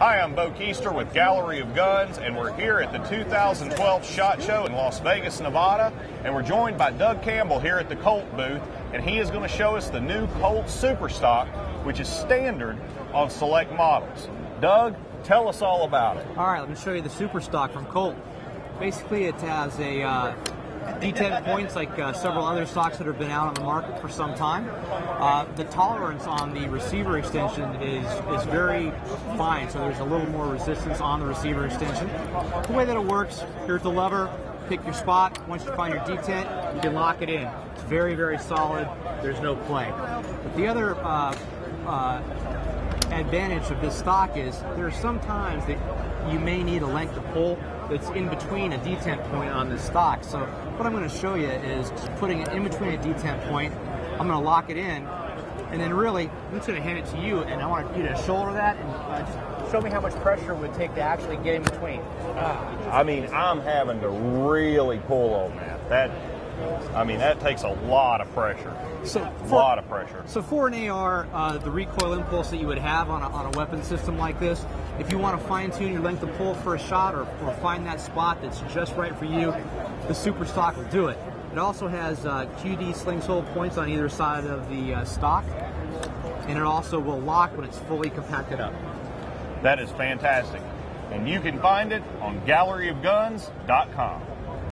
Hi, I'm Bo Keister with Gallery of Guns, and we're here at the 2012 SHOT Show in Las Vegas, Nevada. And we're joined by Doug Campbell here at the Colt booth, and he is going to show us the new Colt Superstock, which is standard on select models. Doug, tell us all about it. All right, let me show you the Superstock from Colt. Basically, it has a uh, detent points like uh, several other stocks that have been out on the market for some time. Uh, the tolerance on the receiver extension is, is very fine, so there's a little more resistance on the receiver extension. The way that it works, here's the lever, pick your spot. Once you find your detent, you can lock it in. It's very, very solid. There's no play. But the other uh, uh advantage of this stock is there are some times that you may need a length of pull that's in between a detent point on this stock. So what I'm going to show you is putting it in between a detent point. I'm going to lock it in, and then really, I'm just going to hand it to you, and I want you to shoulder that and uh, just show me how much pressure it would take to actually get in between. Uh, I mean, I'm having to really pull on that. That I mean, that takes a lot of pressure. So a lot of pressure. So for an AR, uh, the recoil impulse that you would have on a, on a weapon system like this, if you want to fine tune your length of pull for a shot or, or find that spot that's just right for you, the super stock will do it. It also has uh, QD slings hole points on either side of the uh, stock, and it also will lock when it's fully compacted up. That is fantastic. And you can find it on galleryofguns.com.